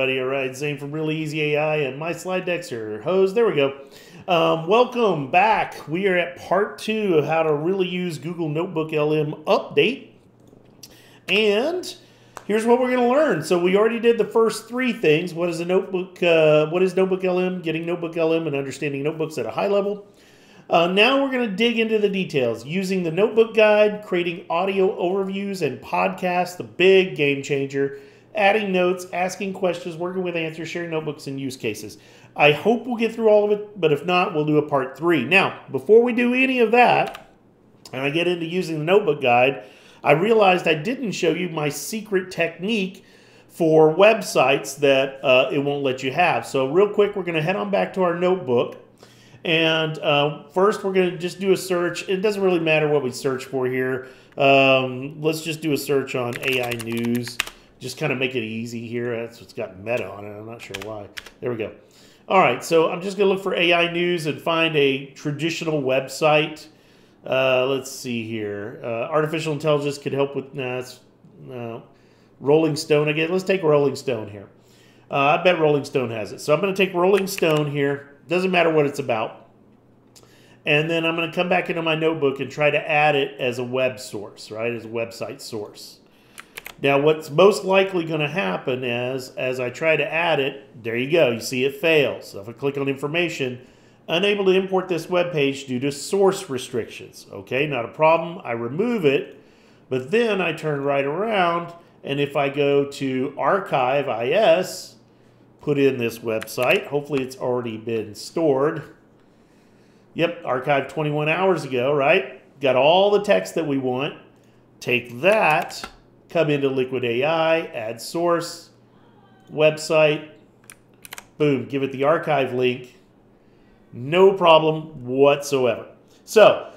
everybody. All right, Zane from Really Easy AI and my slide decks are hosed. There we go. Um, welcome back. We are at part two of how to really use Google Notebook LM update. And here's what we're going to learn. So we already did the first three things. What is a notebook? Uh, what is Notebook LM? Getting Notebook LM and understanding notebooks at a high level. Uh, now we're going to dig into the details using the notebook guide, creating audio overviews and podcasts, the big game changer, adding notes, asking questions, working with answers, sharing notebooks, and use cases. I hope we'll get through all of it, but if not, we'll do a part three. Now, before we do any of that, and I get into using the notebook guide, I realized I didn't show you my secret technique for websites that uh, it won't let you have. So real quick, we're going to head on back to our notebook. And uh, first, we're going to just do a search. It doesn't really matter what we search for here. Um, let's just do a search on AI News. Just kind of make it easy here. That's what's got meta on it. I'm not sure why. There we go. All right, so I'm just going to look for AI News and find a traditional website. Uh, let's see here. Uh, artificial intelligence could help with. Nah, no. Rolling Stone again. Let's take Rolling Stone here. Uh, I bet Rolling Stone has it. So I'm going to take Rolling Stone here. Doesn't matter what it's about. And then I'm going to come back into my notebook and try to add it as a web source, right? As a website source. Now, what's most likely going to happen is, as I try to add it, there you go. You see it fails. So if I click on information, unable to import this web page due to source restrictions. Okay, not a problem. I remove it, but then I turn right around, and if I go to Archive IS, put in this website. Hopefully it's already been stored. Yep, archived 21 hours ago, right? Got all the text that we want. Take that, come into Liquid AI, add source, website, boom, give it the archive link. No problem whatsoever. So,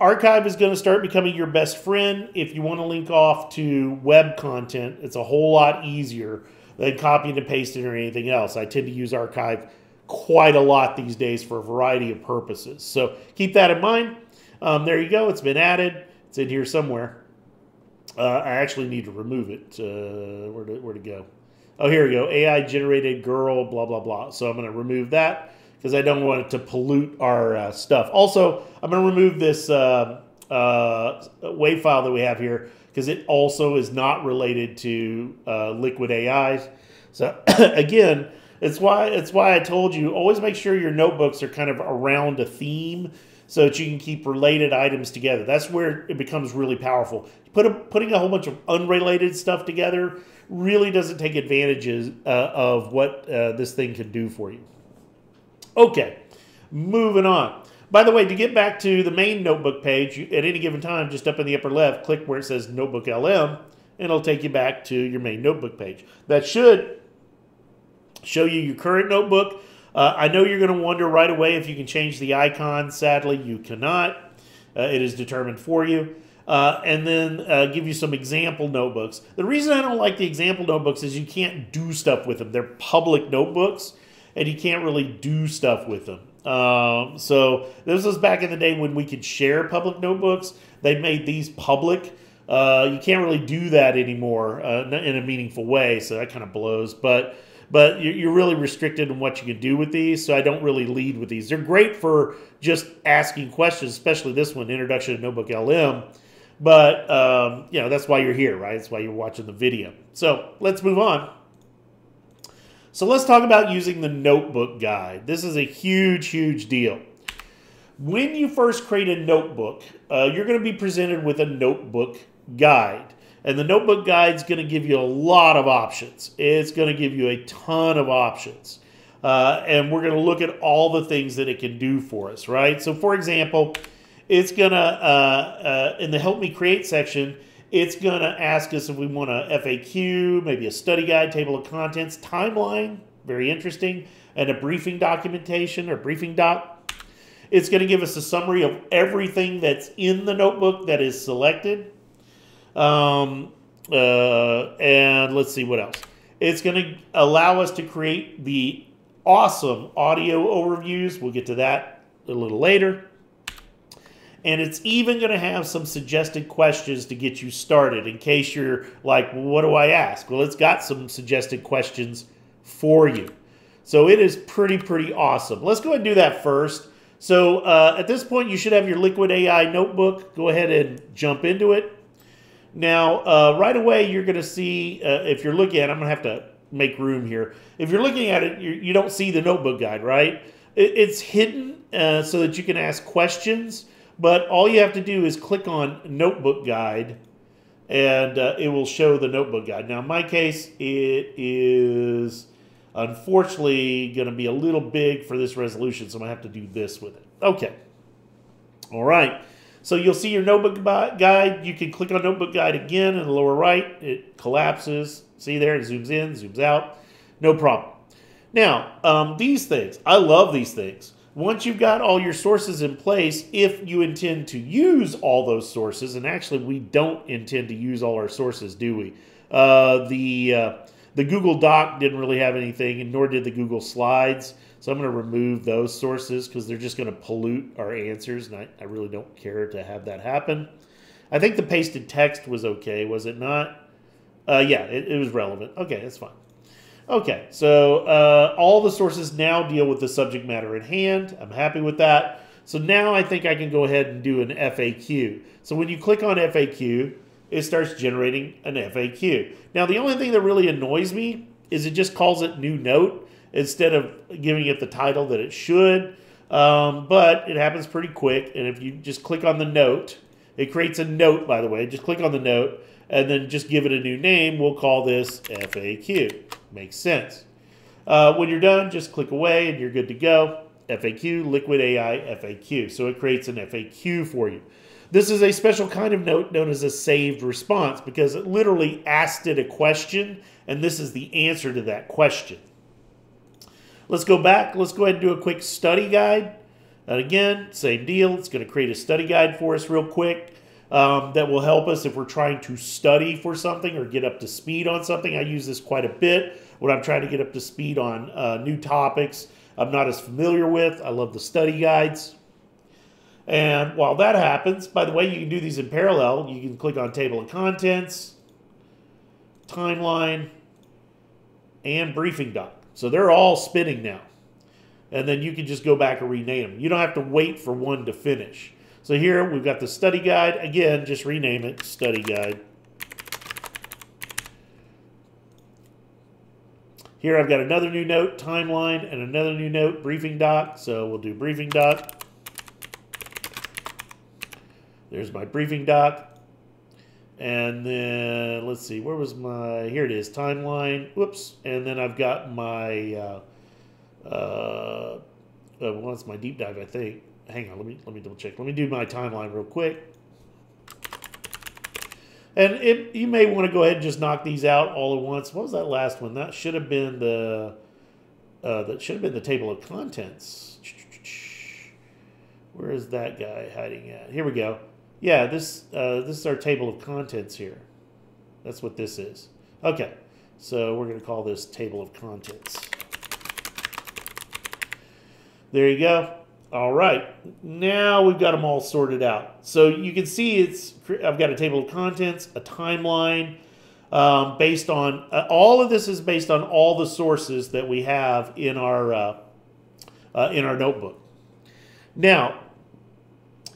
archive is going to start becoming your best friend. If you want to link off to web content, it's a whole lot easier than copying and pasting or anything else. I tend to use archive quite a lot these days for a variety of purposes. So keep that in mind. Um, there you go. It's been added. It's in here somewhere. Uh, I actually need to remove it. Uh, where, to, where to go? Oh, here we go. AI generated girl, blah, blah, blah. So I'm going to remove that because I don't want it to pollute our uh, stuff. Also, I'm going to remove this uh, uh, WAV file that we have here because it also is not related to uh, liquid AIs. So again, it's why it's why I told you always make sure your notebooks are kind of around a theme so that you can keep related items together. That's where it becomes really powerful. Put a, putting a whole bunch of unrelated stuff together really doesn't take advantages uh, of what uh, this thing can do for you. Okay, moving on. By the way, to get back to the main notebook page, you, at any given time, just up in the upper left, click where it says Notebook LM, and it'll take you back to your main notebook page. That should show you your current notebook. Uh, I know you're going to wonder right away if you can change the icon. Sadly, you cannot. Uh, it is determined for you. Uh, and then uh, give you some example notebooks. The reason I don't like the example notebooks is you can't do stuff with them. They're public notebooks, and you can't really do stuff with them. Um, so this was back in the day when we could share public notebooks. They made these public. Uh, you can't really do that anymore uh, in a meaningful way, so that kind of blows. But but you're really restricted in what you can do with these. So I don't really lead with these. They're great for just asking questions, especially this one, Introduction to Notebook LM. But um, you know that's why you're here, right? That's why you're watching the video. So let's move on. So let's talk about using the notebook guide. This is a huge, huge deal. When you first create a notebook, uh, you're going to be presented with a notebook guide. And the notebook guide is going to give you a lot of options. It's going to give you a ton of options. Uh, and we're going to look at all the things that it can do for us, right? So, for example, it's going to, uh, uh, in the Help Me Create section, it's going to ask us if we want a FAQ, maybe a study guide, table of contents, timeline, very interesting, and a briefing documentation or briefing doc. It's going to give us a summary of everything that's in the notebook that is selected. Um, uh, and let's see what else. It's going to allow us to create the awesome audio overviews. We'll get to that a little later. And it's even going to have some suggested questions to get you started in case you're like, well, what do I ask? Well, it's got some suggested questions for you. So it is pretty, pretty awesome. Let's go and do that first. So uh, at this point, you should have your Liquid AI notebook. Go ahead and jump into it. Now, uh, right away, you're going to see, uh, if you're looking at I'm going to have to make room here. If you're looking at it, you, you don't see the notebook guide, right? It, it's hidden uh, so that you can ask questions, but all you have to do is click on Notebook Guide, and uh, it will show the notebook guide. Now, in my case, it is unfortunately going to be a little big for this resolution, so I'm going to have to do this with it. Okay. All right. So you'll see your notebook guide. You can click on notebook guide again in the lower right. It collapses. See there, it zooms in, zooms out. No problem. Now, um, these things, I love these things. Once you've got all your sources in place, if you intend to use all those sources, and actually we don't intend to use all our sources, do we? Uh, the, uh, the Google Doc didn't really have anything, and nor did the Google Slides. So I'm going to remove those sources because they're just going to pollute our answers, and I, I really don't care to have that happen. I think the pasted text was okay, was it not? Uh, yeah, it, it was relevant. Okay, that's fine. Okay, so uh, all the sources now deal with the subject matter at hand. I'm happy with that. So now I think I can go ahead and do an FAQ. So when you click on FAQ, it starts generating an FAQ. Now the only thing that really annoys me is it just calls it new note instead of giving it the title that it should. Um, but it happens pretty quick. And if you just click on the note, it creates a note, by the way. Just click on the note and then just give it a new name. We'll call this FAQ. Makes sense. Uh, when you're done, just click away and you're good to go. FAQ, Liquid AI FAQ. So it creates an FAQ for you. This is a special kind of note known as a saved response because it literally asked it a question, and this is the answer to that question. Let's go back. Let's go ahead and do a quick study guide. And again, same deal. It's going to create a study guide for us real quick um, that will help us if we're trying to study for something or get up to speed on something. I use this quite a bit when I'm trying to get up to speed on uh, new topics I'm not as familiar with. I love the study guides. And while that happens, by the way, you can do these in parallel. You can click on table of contents, timeline, and briefing doc. So they're all spinning now. And then you can just go back and rename them. You don't have to wait for one to finish. So here we've got the study guide. Again, just rename it study guide. Here I've got another new note, timeline, and another new note, briefing doc. So we'll do briefing doc. There's my briefing doc. And then, let's see, where was my, here it is, timeline, whoops. And then I've got my, uh, uh, uh, well, that's my deep dive, I think. Hang on, let me, let me double check. Let me do my timeline real quick. And it, you may want to go ahead and just knock these out all at once. What was that last one? That should have been the, uh, that should have been the table of contents. Where is that guy hiding at? Here we go. Yeah, this uh, this is our table of contents here. That's what this is. Okay, so we're going to call this table of contents. There you go. All right, now we've got them all sorted out. So you can see it's I've got a table of contents, a timeline, um, based on uh, all of this is based on all the sources that we have in our uh, uh, in our notebook. Now,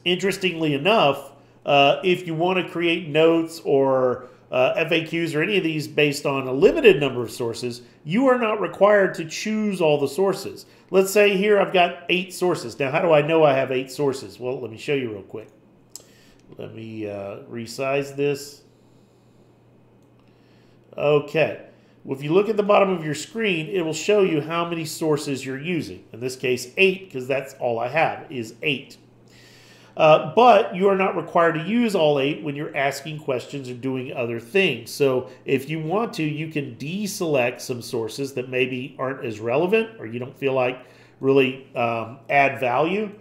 interestingly enough, uh, if you want to create notes or uh, FAQs or any of these based on a limited number of sources, you are not required to choose all the sources. Let's say here I've got eight sources. Now, how do I know I have eight sources? Well, let me show you real quick. Let me uh, resize this. Okay. Well, if you look at the bottom of your screen, it will show you how many sources you're using. In this case, eight, because that's all I have, is eight. Uh, but you are not required to use all eight when you're asking questions or doing other things. So if you want to, you can deselect some sources that maybe aren't as relevant or you don't feel like really um, add value.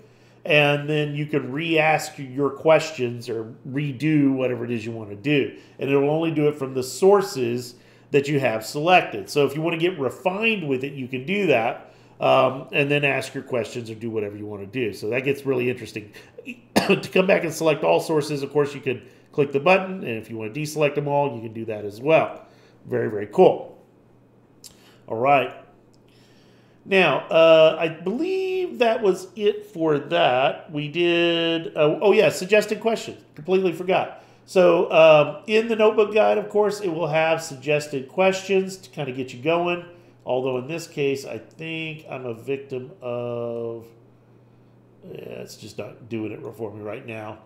And then you can re-ask your questions or redo whatever it is you want to do. And it will only do it from the sources that you have selected. So if you want to get refined with it, you can do that um, and then ask your questions or do whatever you want to do. So that gets really interesting. to come back and select all sources, of course, you could click the button, and if you want to deselect them all, you can do that as well. Very, very cool. All right. Now, uh, I believe that was it for that. We did, uh, oh yeah, suggested questions. Completely forgot. So um, in the notebook guide, of course, it will have suggested questions to kind of get you going. Although in this case, I think I'm a victim of, yeah, it's just not doing it for me right now.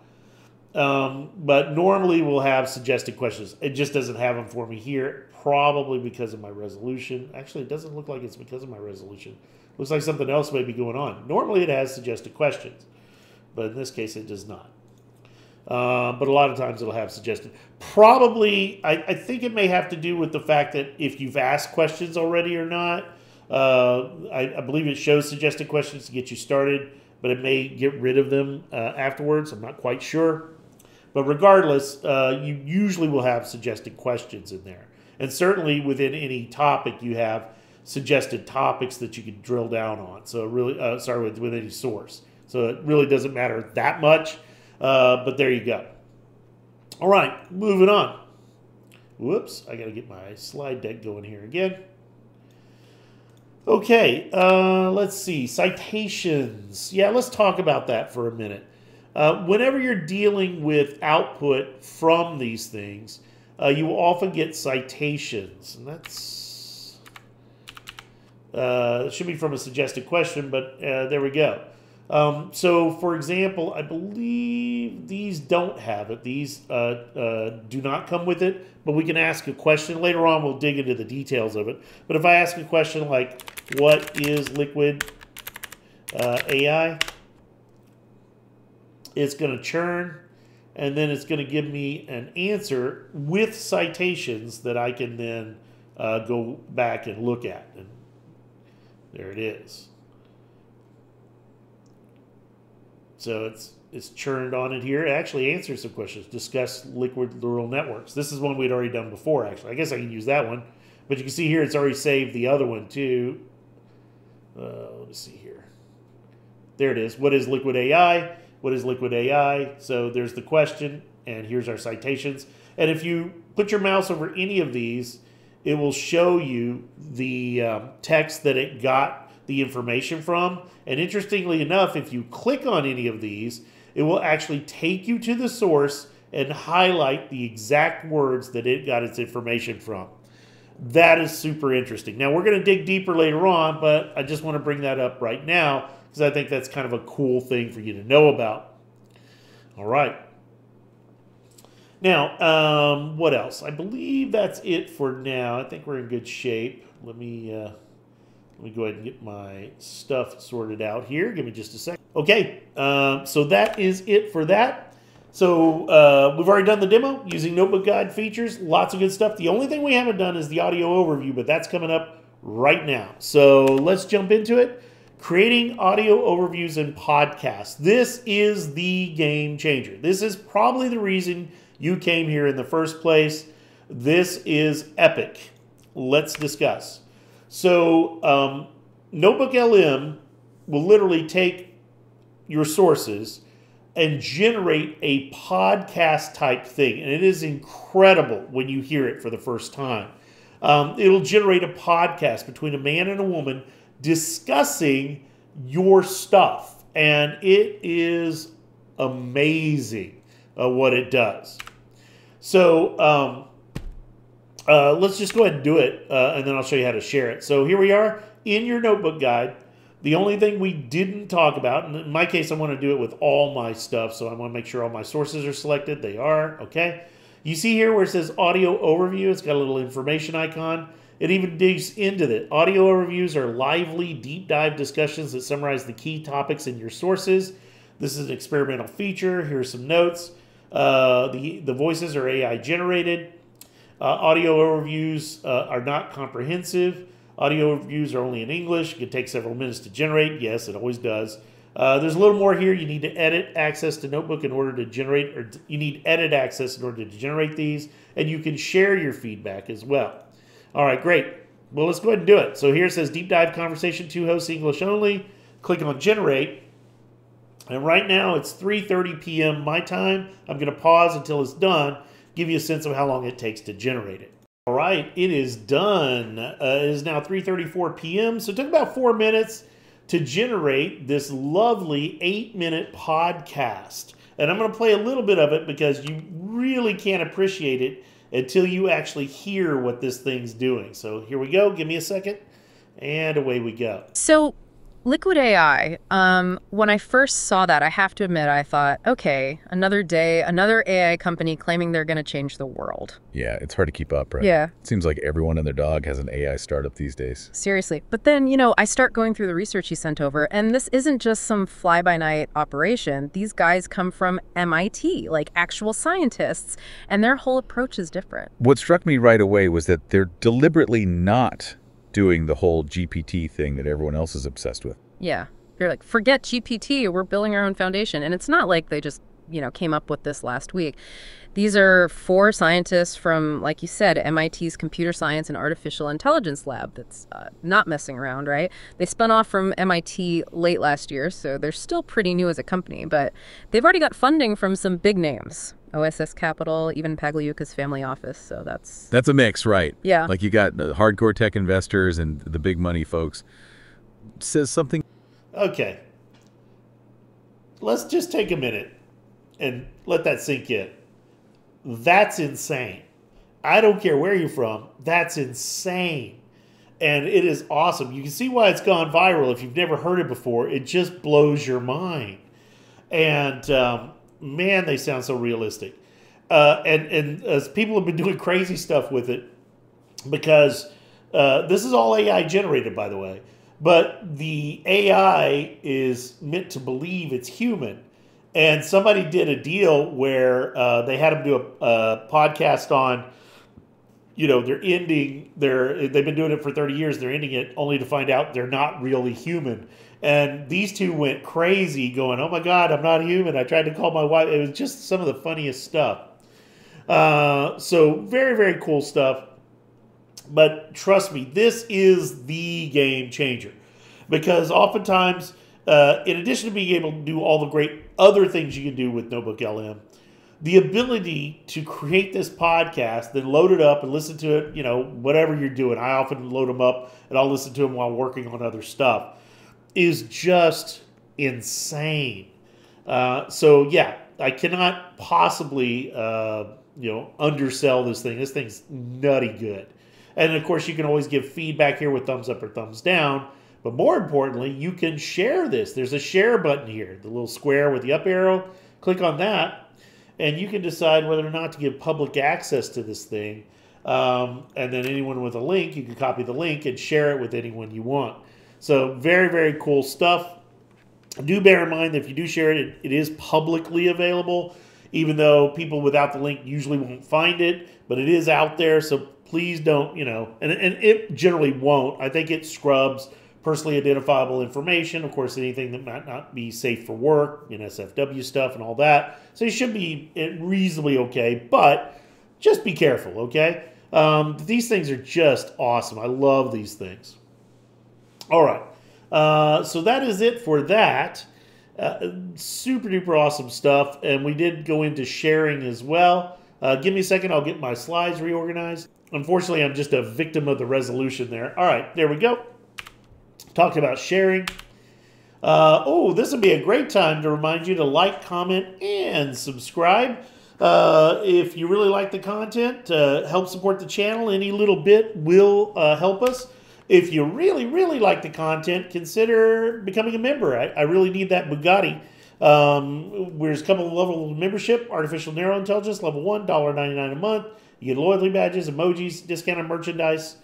Um, but normally we'll have suggested questions. It just doesn't have them for me here, probably because of my resolution. Actually, it doesn't look like it's because of my resolution. Looks like something else may be going on. Normally it has suggested questions, but in this case it does not. Uh, but a lot of times it'll have suggested. Probably, I, I, think it may have to do with the fact that if you've asked questions already or not. Uh, I, I, believe it shows suggested questions to get you started, but it may get rid of them uh, afterwards. I'm not quite sure. But regardless, uh, you usually will have suggested questions in there. And certainly within any topic, you have suggested topics that you can drill down on. So really, uh, sorry, with, with any source. So it really doesn't matter that much, uh, but there you go. All right, moving on. Whoops, I got to get my slide deck going here again. Okay, uh, let's see. Citations. Yeah, let's talk about that for a minute. Uh, whenever you're dealing with output from these things, uh, you will often get citations. And that's uh, should be from a suggested question, but uh, there we go. Um, so, for example, I believe these don't have it. These uh, uh, do not come with it, but we can ask a question. Later on, we'll dig into the details of it. But if I ask a question like, what is liquid AI? It's going to churn, and then it's going to give me an answer with citations that I can then uh, go back and look at. And there it is. So it's it's churned on it here. It actually answers some questions. Discuss liquid neural networks. This is one we'd already done before, actually. I guess I can use that one. But you can see here it's already saved the other one too. Uh, let me see here. There it is. What is liquid AI? What is liquid AI? So there's the question, and here's our citations. And if you put your mouse over any of these, it will show you the um, text that it got the information from. And interestingly enough, if you click on any of these, it will actually take you to the source and highlight the exact words that it got its information from. That is super interesting. Now, we're going to dig deeper later on, but I just want to bring that up right now because I think that's kind of a cool thing for you to know about. All right. Now, um, what else? I believe that's it for now. I think we're in good shape. Let me uh, let me go ahead and get my stuff sorted out here. Give me just a second. Okay, uh, so that is it for that. So uh, we've already done the demo using Notebook Guide features. Lots of good stuff. The only thing we haven't done is the audio overview, but that's coming up right now. So let's jump into it creating audio overviews and podcasts. This is the game changer. This is probably the reason you came here in the first place. This is epic. Let's discuss. So, um, Notebook LM will literally take your sources and generate a podcast type thing. And it is incredible when you hear it for the first time. Um, it'll generate a podcast between a man and a woman discussing your stuff. And it is amazing uh, what it does. So um, uh, let's just go ahead and do it, uh, and then I'll show you how to share it. So here we are in your notebook guide. The only thing we didn't talk about, and in my case, I want to do it with all my stuff, so I want to make sure all my sources are selected. They are, okay? You see here where it says audio overview, it's got a little information icon. It even digs into it. Audio overviews are lively, deep dive discussions that summarize the key topics in your sources. This is an experimental feature. Here are some notes. Uh, the, the voices are AI generated. Uh, audio overviews uh, are not comprehensive. Audio overviews are only in English. It can take several minutes to generate. Yes, it always does. Uh, there's a little more here. You need to edit access to Notebook in order to generate, or you need edit access in order to generate these, and you can share your feedback as well. All right, great. Well, let's go ahead and do it. So here it says deep dive conversation, two hosts, English only. Click on generate. And right now it's 3.30 p.m. my time. I'm going to pause until it's done, give you a sense of how long it takes to generate it. All right, it is done. Uh, it is now 3:34 p.m. So it took about four minutes to generate this lovely eight-minute podcast, and I'm going to play a little bit of it because you really can't appreciate it until you actually hear what this thing's doing. So here we go. Give me a second, and away we go. So Liquid AI, um, when I first saw that, I have to admit, I thought, okay, another day, another AI company claiming they're going to change the world. Yeah, it's hard to keep up, right? Yeah. It seems like everyone and their dog has an AI startup these days. Seriously. But then, you know, I start going through the research he sent over, and this isn't just some fly by night operation. These guys come from MIT, like actual scientists, and their whole approach is different. What struck me right away was that they're deliberately not doing the whole GPT thing that everyone else is obsessed with. Yeah. You're like, forget GPT, we're building our own foundation. And it's not like they just, you know, came up with this last week. These are four scientists from, like you said, MIT's Computer Science and Artificial Intelligence Lab that's uh, not messing around, right? They spun off from MIT late last year, so they're still pretty new as a company, but they've already got funding from some big names. OSS Capital, even Pagliuca's family office. So that's That's a mix, right? Yeah. Like you got the hardcore tech investors and the big money folks. Says something Okay. Let's just take a minute and let that sink in. That's insane. I don't care where you're from. That's insane. And it is awesome. You can see why it's gone viral if you've never heard it before. It just blows your mind. And um, man, they sound so realistic. Uh, and and as people have been doing crazy stuff with it because uh, this is all AI generated, by the way. But the AI is meant to believe it's human. And somebody did a deal where uh, they had them do a, a podcast on, you know, they're ending their, they've been doing it for 30 years, they're ending it only to find out they're not really human. And these two went crazy going, oh my God, I'm not human. I tried to call my wife. It was just some of the funniest stuff. Uh, so, very, very cool stuff. But trust me, this is the game changer. Because oftentimes, uh, in addition to being able to do all the great other things you can do with Notebook LM, the ability to create this podcast, then load it up and listen to it, you know, whatever you're doing. I often load them up and I'll listen to them while working on other stuff, is just insane. Uh, so, yeah, I cannot possibly, uh, you know, undersell this thing. This thing's nutty good. And of course, you can always give feedback here with thumbs up or thumbs down. But more importantly, you can share this. There's a share button here, the little square with the up arrow. Click on that, and you can decide whether or not to give public access to this thing. Um, and then anyone with a link, you can copy the link and share it with anyone you want. So very, very cool stuff. Do bear in mind that if you do share it, it, it is publicly available, even though people without the link usually won't find it, but it is out there. So please don't, you know, and, and it generally won't. I think it scrubs personally identifiable information, of course, anything that might not be safe for work, NSFW stuff and all that. So you should be reasonably okay, but just be careful, okay? Um, these things are just awesome. I love these things. All right. Uh, so that is it for that. Uh, super duper awesome stuff. And we did go into sharing as well. Uh, give me a second. I'll get my slides reorganized. Unfortunately, I'm just a victim of the resolution there. All right, there we go. Talked about sharing. Uh, oh, this would be a great time to remind you to like, comment, and subscribe. Uh, if you really like the content, uh, help support the channel. Any little bit will help us. If you really, really like the content, consider becoming a member. I, I really need that Bugatti. Um, there's a couple of levels of membership. Artificial Narrow Intelligence, level one, $1.99 a month. You get loyalty badges, emojis, discounted merchandise.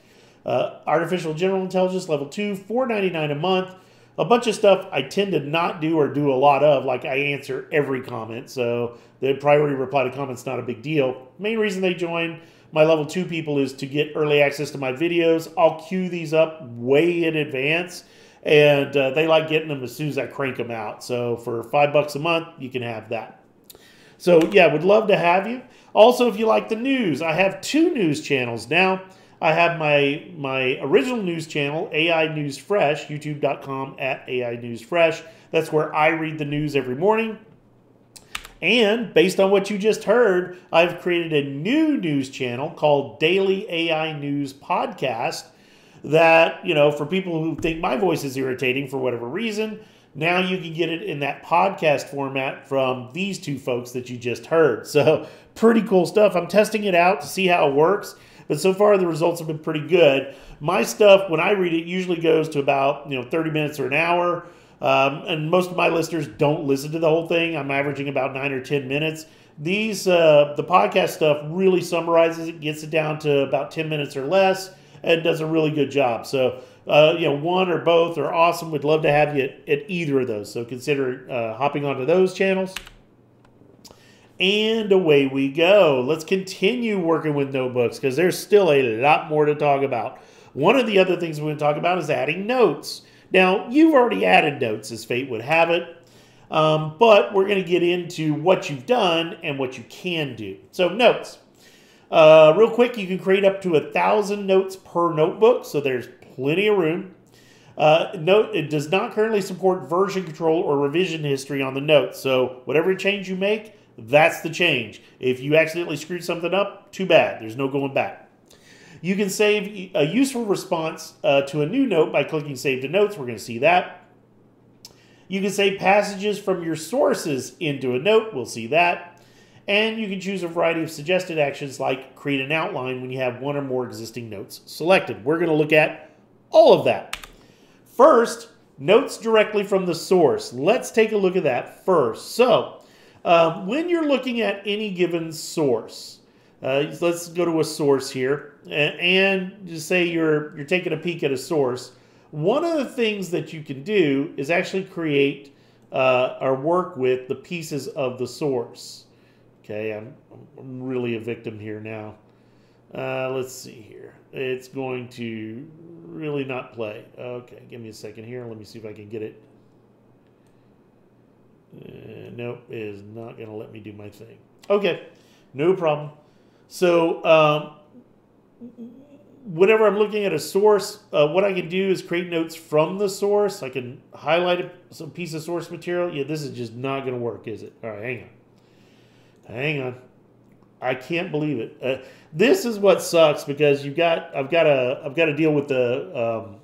Uh, Artificial General Intelligence, level two, $4.99 a month. A bunch of stuff I tend to not do or do a lot of, like I answer every comment. So the priority reply to comments not a big deal. Main reason they join my level two people is to get early access to my videos. I'll queue these up way in advance, and uh, they like getting them as soon as I crank them out. So for five bucks a month, you can have that. So yeah, would love to have you. Also, if you like the news, I have two news channels now. I have my my original news channel, AI News Fresh, youtube.com at AI News Fresh. That's where I read the news every morning. And based on what you just heard, I've created a new news channel called Daily AI News Podcast that, you know, for people who think my voice is irritating for whatever reason, now you can get it in that podcast format from these two folks that you just heard. So, pretty cool stuff. I'm testing it out to see how it works, but so far the results have been pretty good. My stuff, when I read it, usually goes to about, you know, 30 minutes or an hour. Um, and most of my listeners don't listen to the whole thing. I'm averaging about nine or 10 minutes. These, uh, the podcast stuff really summarizes it, gets it down to about 10 minutes or less, and does a really good job. So, uh, you know, one or both are awesome. We'd love to have you at, at either of those. So consider uh, hopping onto those channels. And away we go. Let's continue working with notebooks because there's still a lot more to talk about. One of the other things we're going to talk about is adding notes. Now, you've already added notes as fate would have it, um, but we're going to get into what you've done and what you can do. So, notes. Uh, real quick, you can create up to a thousand notes per notebook, so there's plenty of room. Uh, note it does not currently support version control or revision history on the notes, so whatever change you make, that's the change. If you accidentally screwed something up, too bad. There's no going back. You can save a useful response uh, to a new note by clicking Save to Notes. We're going to see that. You can save passages from your sources into a note. We'll see that. And you can choose a variety of suggested actions like create an outline when you have one or more existing notes selected. We're going to look at all of that. First, notes directly from the source. Let's take a look at that first. So, um, when you're looking at any given source, uh, let's go to a source here and just say you're you're taking a peek at a source. One of the things that you can do is actually create uh, or work with the pieces of the source. Okay, I'm, I'm really a victim here now. Uh, let's see here. It's going to really not play. Okay, give me a second here. Let me see if I can get it. Uh, nope, it is not going to let me do my thing. Okay, no problem. So um, whenever I'm looking at a source, uh, what I can do is create notes from the source. I can highlight some piece of source material. Yeah, this is just not going to work, is it? All right, hang on. Hang on. I can't believe it. Uh, this is what sucks because you've got I've got to I've got to deal with the um,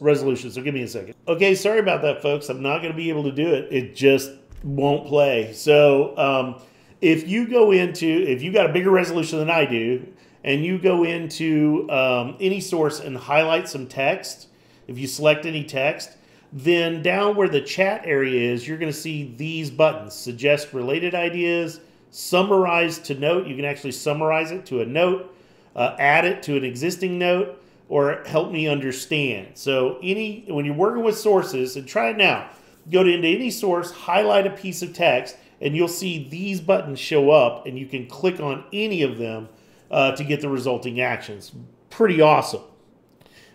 resolution. So give me a second. Okay, sorry about that, folks. I'm not going to be able to do it. It just won't play. So um, if you go into if you got a bigger resolution than I do, and you go into um, any source and highlight some text, if you select any text, then down where the chat area is, you're going to see these buttons: suggest related ideas, summarize to note. You can actually summarize it to a note, uh, add it to an existing note, or help me understand. So any when you're working with sources, and try it now. Go to into any source, highlight a piece of text, and you'll see these buttons show up and you can click on any of them uh, to get the resulting actions. Pretty awesome.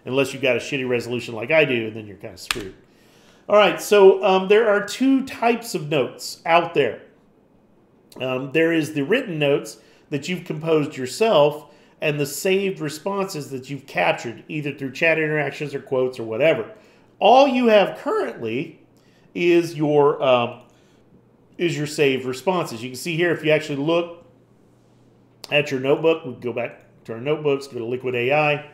Unless you've got a shitty resolution like I do, and then you're kind of screwed. All right, so um, there are two types of notes out there. Um, there is the written notes that you've composed yourself and the saved responses that you've captured, either through chat interactions or quotes or whatever. All you have currently is your um, is your saved responses. You can see here, if you actually look at your notebook, we go back to our notebooks, go to Liquid AI.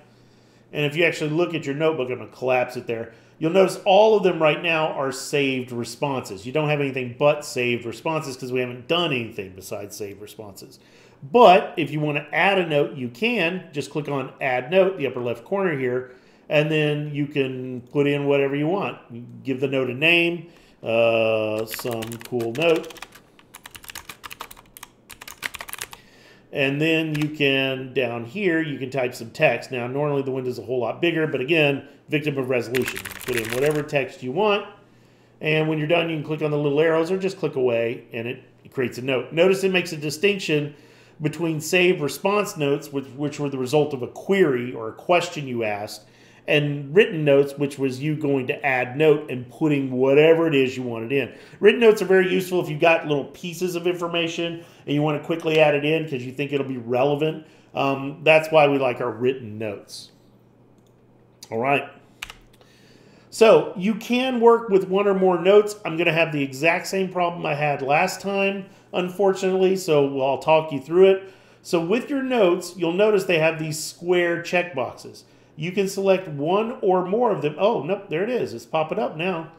And if you actually look at your notebook, I'm going to collapse it there. You'll notice all of them right now are saved responses. You don't have anything but saved responses because we haven't done anything besides save responses. But if you want to add a note, you can. Just click on Add Note, the upper left corner here, and then you can put in whatever you want. Give the note a name uh, some cool note. And then you can, down here, you can type some text. Now, normally the window's a whole lot bigger, but again, victim of resolution. Put in whatever text you want. And when you're done, you can click on the little arrows or just click away and it, creates a note. Notice it makes a distinction between save response notes, which, which were the result of a query or a question you asked, and written notes, which was you going to add note and putting whatever it is you wanted in. Written notes are very useful if you've got little pieces of information and you want to quickly add it in because you think it'll be relevant. Um, that's why we like our written notes. All right. So you can work with one or more notes. I'm going to have the exact same problem I had last time, unfortunately, so I'll talk you through it. So with your notes, you'll notice they have these square check boxes. You can select one or more of them. Oh, nope, there it is. It's popping up now.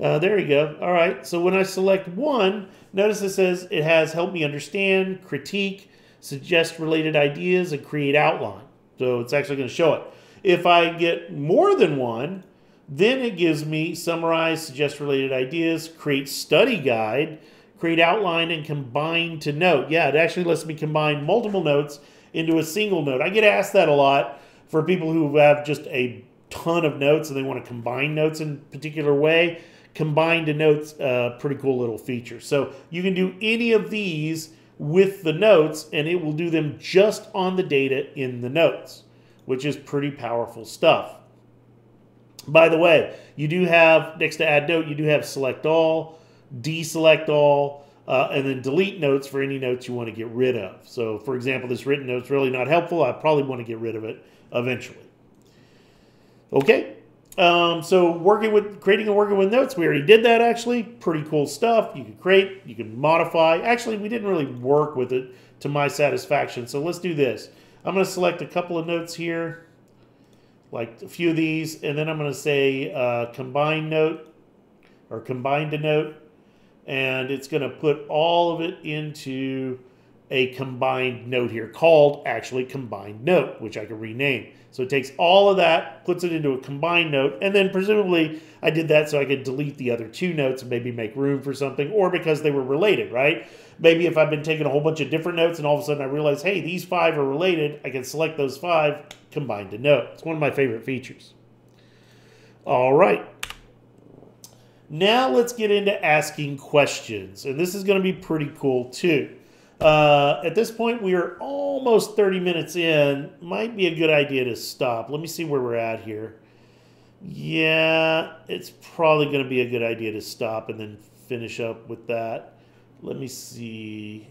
Uh, there you go. All right. So when I select one, notice it says it has help me understand, critique, suggest related ideas, and create outline. So it's actually going to show it. If I get more than one, then it gives me summarize, suggest related ideas, create study guide, create outline, and combine to note. Yeah, it actually lets me combine multiple notes into a single note. I get asked that a lot for people who have just a ton of notes and they want to combine notes in a particular way. Combine to notes, uh, pretty cool little feature. So you can do any of these with the notes and it will do them just on the data in the notes, which is pretty powerful stuff. By the way, you do have, next to add note, you do have select all, deselect all, uh, and then delete notes for any notes you want to get rid of. So for example, this written note is really not helpful. I probably want to get rid of it eventually. Okay, um, so working with creating and working with notes, we already did that actually. Pretty cool stuff. You can create, you can modify. Actually, we didn't really work with it to my satisfaction. So let's do this. I'm going to select a couple of notes here, like a few of these, and then I'm going to say uh, combine note or combine to note, and it's going to put all of it into a combined note here called actually combined note, which I can rename. So it takes all of that, puts it into a combined note, and then presumably I did that so I could delete the other two notes and maybe make room for something, or because they were related, right? Maybe if I've been taking a whole bunch of different notes and all of a sudden I realize, hey, these five are related, I can select those five, combined to note. It's one of my favorite features. All right. Now let's get into asking questions. And this is going to be pretty cool too. Uh, at this point, we are almost 30 minutes in. Might be a good idea to stop. Let me see where we're at here. Yeah, it's probably going to be a good idea to stop and then finish up with that. Let me see.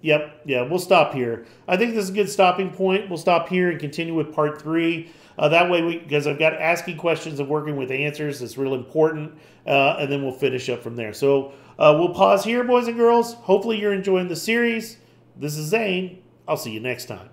Yep, yeah, we'll stop here. I think this is a good stopping point. We'll stop here and continue with part three. Uh, that way, we because I've got asking questions and working with answers. It's real important, uh, and then we'll finish up from there. So uh, we'll pause here, boys and girls. Hopefully, you're enjoying the series. This is Zane. I'll see you next time.